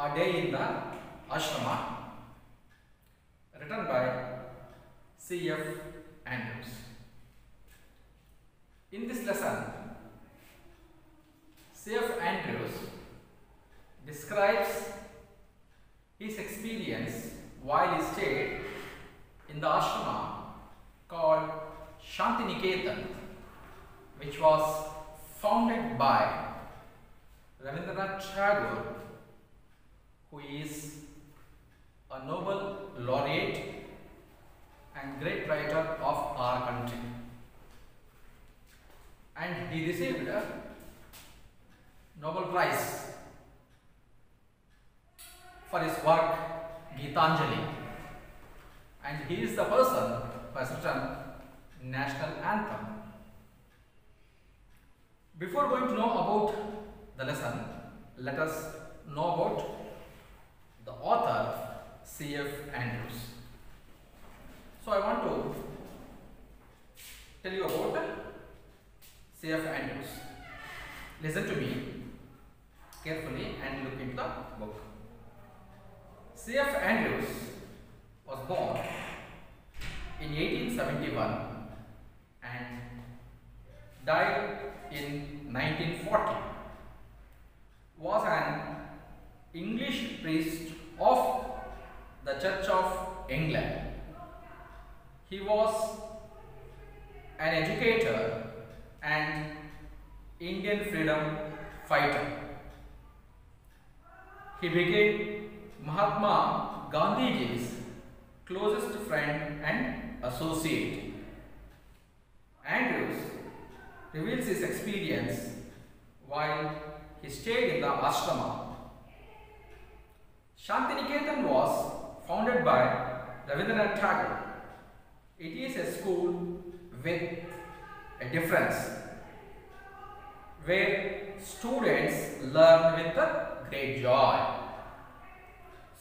A day in the ashrama. Written by C.F. Andrews. In this lesson, C.F. Andrews describes his experience while he stayed in the ashrama called Shantiniketan, which was founded by Rabindranath Tagore, who is a Nobel laureate and great writer of our country. And he received a Nobel Prize for his work Gitanjali. And he is the person who has written national anthem. Before going to know about the lesson, let us know about the author C.F. Andrews. So I want to tell you about C.F. Andrews. Listen to me carefully and look into the book. C.F. Andrews was born in 1871 and died in 1940. Was an English priest of the Church of England. He was an educator and Indian freedom fighter. He became Mahatma Gandhiji's closest friend and associate. Andrews reveals his experience while he stayed in the ashrama. Shantiniketan was founded by Rabindranath Tagore. It is a school with a difference where students learn with great joy.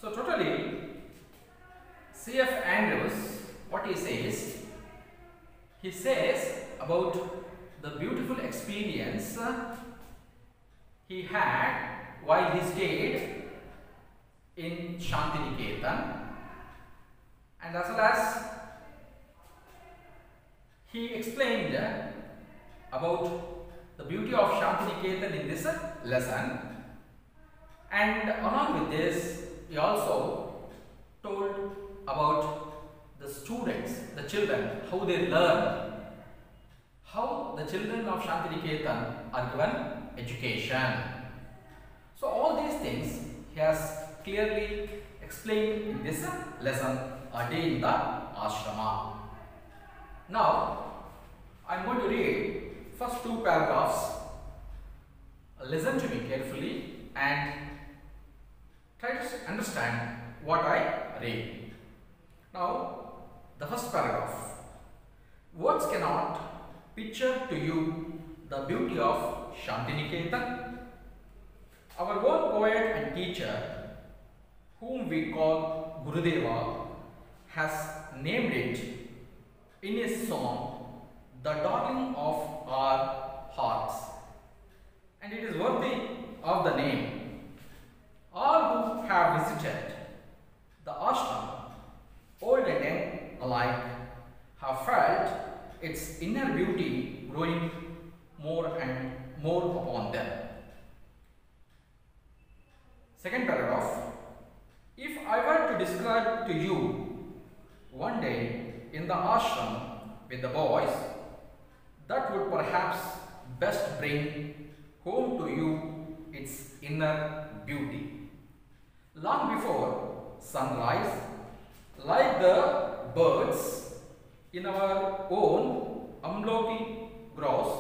So totally C.F. Andrews, what he says, he says about the beautiful experience he had while he stayed in Shantiniketan and as well as he explained about the beauty of Shantiniketan in this lesson and along with this he also told about the students, the children, how they learn, how the children of Shantiniketan are given education. So all these things he has clearly explained in this lesson, a day in the ashrama. Now, I am going to read first two paragraphs. Listen to me carefully and try to understand what I read. Now, the first paragraph. Words cannot picture to you the beauty of Shantiniketan. Our own poet and teacher, whom we call Gurudeva, has named it in his song, The Darling of Our Hearts. And it is worthy of the name. All who have visited the ashram, old and young alike, have felt its inner beauty growing more and more upon them. Second paragraph. If I were to describe to you one day in the ashram with the boys, that would perhaps best bring home to you its inner beauty. Long before sunrise, like the birds in our own Amloki groves,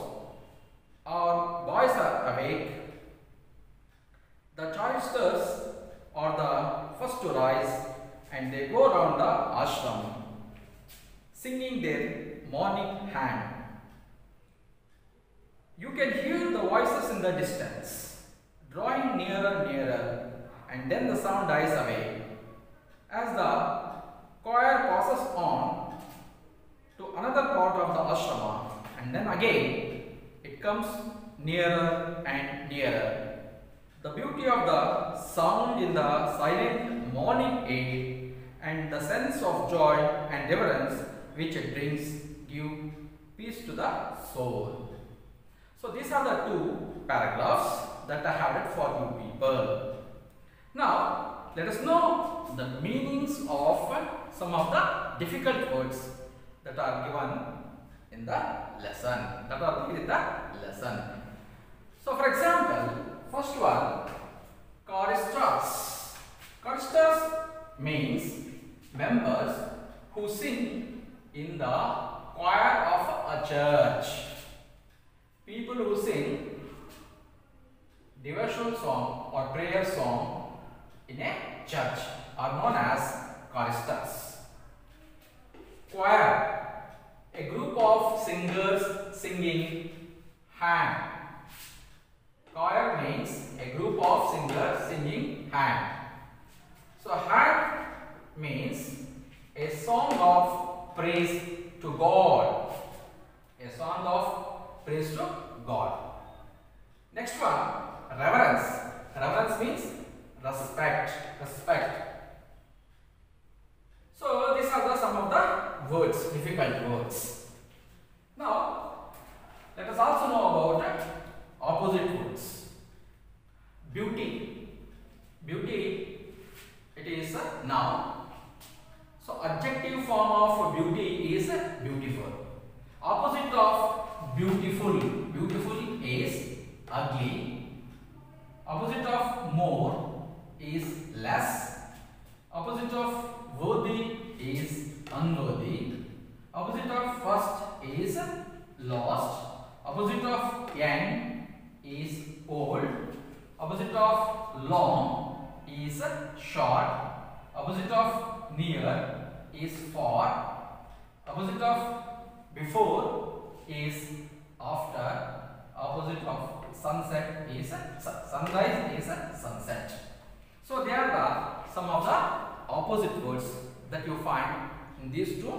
our boys are awake. The choristers are the first to rise and they go round the ashram singing their morning hymn. You can hear the voices in the distance, drawing nearer, nearer, and then the sound dies away as the choir passes on to another part of the ashrama and then again it comes nearer and nearer. The beauty of the sound in the silent morning air and the sense of joy and reverence which it brings give peace to the soul. So these are the two paragraphs that I have read for you people. Now let us know the meanings of some of the difficult words that are given in the lesson that are given in the lesson. So for example, first one, choristers. Choristers means members who sing in the choir of a church. People who sing devotional song or prayer song in a church are known as choristers. Choir, a group of singers singing hand. Choir means a group of singers singing hand. So hand means a song of praise to God. A song of praise to God. Next one, reverence. Reverence means respect. Respect. So these are the some of the words, difficult words. Now let us also know about opposite words. Beauty. Beauty, it is a noun. So adjective form of beauty is beautiful. Opposite of beautiful, beautiful is ugly. Opposite of more is less. Opposite of worthy is unworthy. Opposite of first is lost. Opposite of young is old. Opposite of long is short. Opposite of near is far. Opposite of before is after. Opposite of sunset is sunrise is sunset. So there are some of the opposite words that you find in these two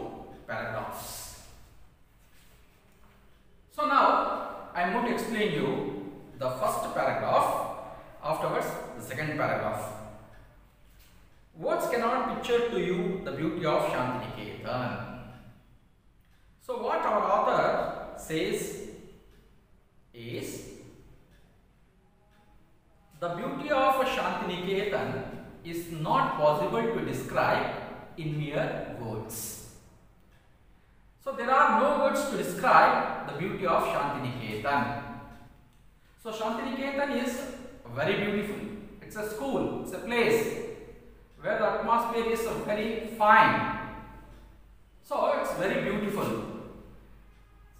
paragraphs. So now to explain you the first paragraph, afterwards the second paragraph. Words cannot picture to you the beauty of Shantiniketan. So what our author says is the beauty of Shantiniketan is not possible to describe in mere words. So there are no words to describe the beauty of Shantiniketan. So Shantiniketan is very beautiful. It's a school, it's a place where the atmosphere is very fine. So it's very beautiful.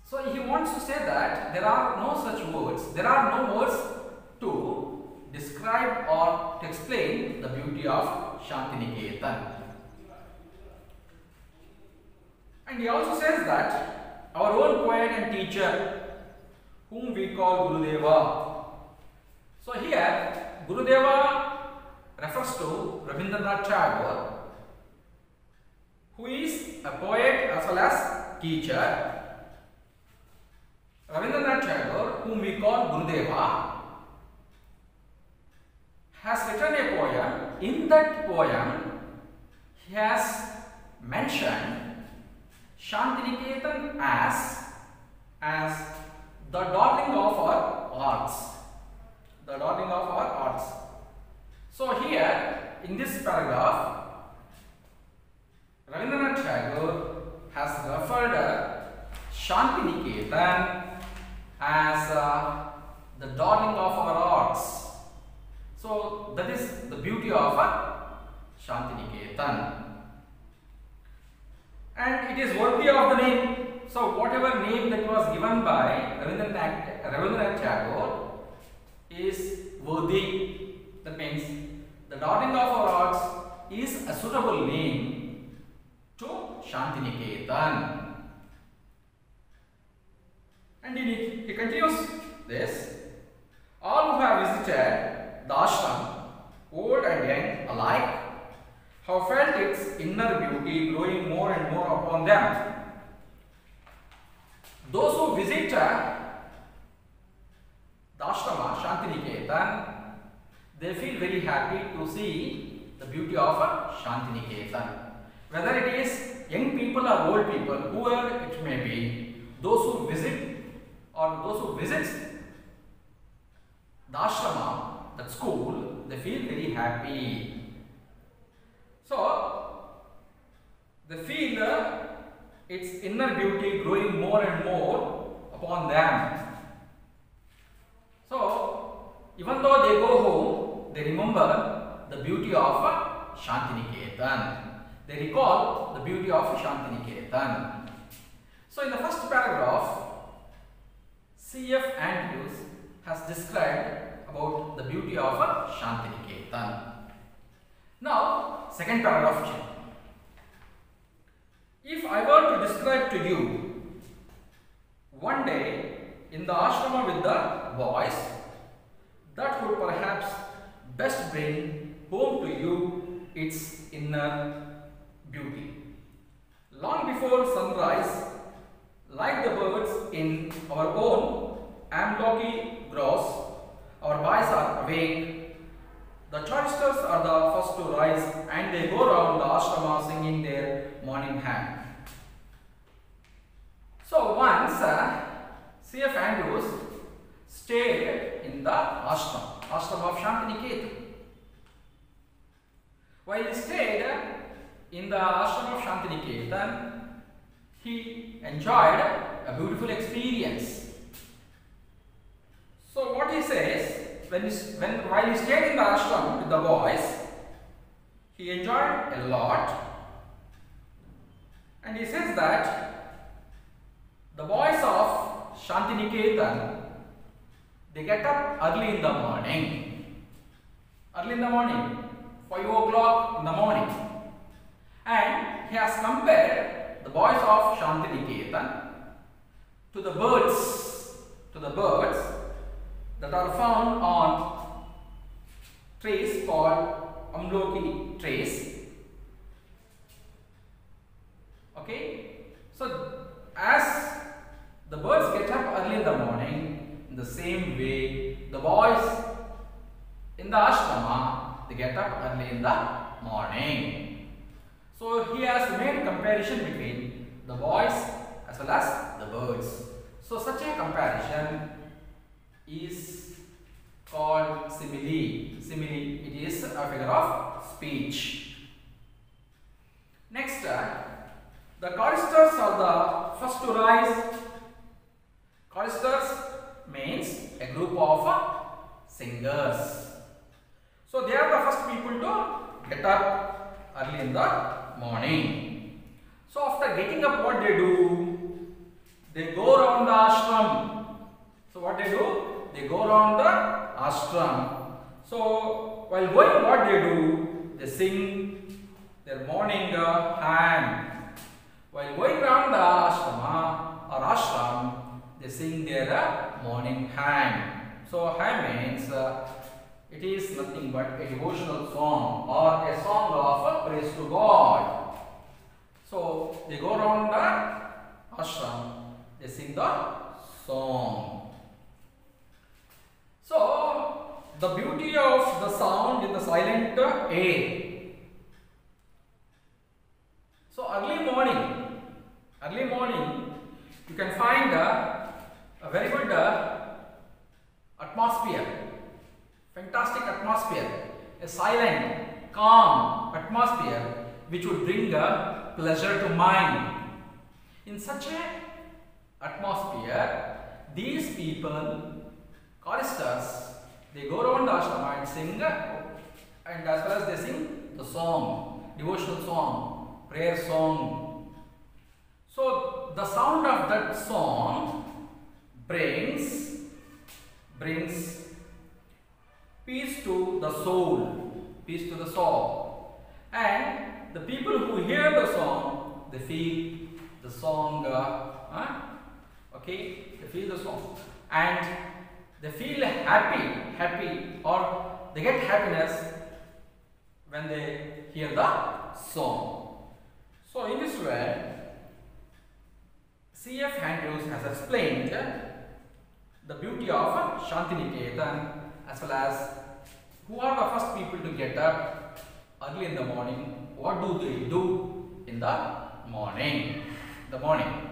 So he wants to say that there are no such words. There are no words to describe or to explain the beauty of Shantiniketan. And he also says that our own poet and teacher, whom we call Gurudeva. So here, Gurudeva refers to Rabindranath Tagore, who is a poet as well as teacher. Rabindranath Tagore, whom we call Gurudeva, has written a poem. In that poem, he has mentioned Shantiniketan as as the darling of our arts. The darling of our arts. So here in this paragraph, Rabindranath Tagore has referred Shantiniketan as uh, the darling of our arts. So that is the beauty of uh, Shantiniketan. And it is worthy of the name. So that was given by Rabindranath, Tagore is worthy. That means the darling of our arts is a suitable name to Shantiniketan. And he, he continues this. All who have visited the ashram, old and young alike, have felt its inner beauty growing more and more upon them. Those who visit uh, the ashrama Shantiniketan, they feel very happy to see the beauty of uh, Shantiniketan. Whether it is young people or old people, whoever it may be, those who visit or those who visits the ashrama, that school, they feel very happy. So, they feel uh, its inner beauty growing more and more upon them. So, even though they go home, they remember the beauty of Shantiniketan. They recall the beauty of Shantiniketan. So, in the first paragraph, C.F. Andrews has described about the beauty of Shantiniketan. Now, second paragraph. If I were to describe to you one day in the ashrama with the boys, that would perhaps best bring home to you its inner beauty. Long before sunrise, like the birds in our own Amloki gross, our boys are awake. The choristers are the first to rise and they go round the ashrama singing their morning hymn. So once uh, C.F. Andrews stayed in the ashram, ashram of Shantiniketan. While he stayed in the ashram of Shantiniketan, he enjoyed a beautiful experience. So what he says, when, he, when while he stayed in the ashram with the boys, he enjoyed a lot. And he says that the boys of Shantiniketan, they get up early in the morning. Early in the morning, 5 o'clock in the morning. And he has compared the boys of Shantiniketan to the birds, to the birds that are found on trees called Amloki trees. Okay, so as the birds get up early in the morning, in the same way, the boys in the ashrama they get up early in the morning. So he has made comparison between the boys as well as the birds. So such a comparison is called simile. Simile, it is a figure of speech. Next, uh, the choristers are the first to rise. Choristers group of uh, singers. So they are the first people to get up early in the morning. So after getting up, what they do? They go around the ashram. So what they do? They go around the ashram. So while going, what they do? They sing their morning uh, hymn. While going around the ashrama or ashram, they sing their uh, morning hymn. So hymn means uh, it is nothing but a devotional song or a song of uh, praise to God. So they go around the ashram, they sing the song. So the beauty of the sound in the silent A. So early morning, early morning, you can find a, a very good uh, atmosphere, fantastic atmosphere, a silent, calm atmosphere which would bring a pleasure to mind. In such a atmosphere, these people, choristers, they go around the ashrama and sing, and as well as they sing the song, devotional song, prayer song. So the sound of that song brings brings peace to the soul, peace to the soul, and the people who hear the song, they feel the song. Uh? Okay, they feel the song, and they feel happy, happy, or they get happiness when they hear the song. So in this way, C.F. Andrews has explained the beauty of Shantiniketan as well as who are the first people to get up early in the morning. What do they do in the morning? The morning.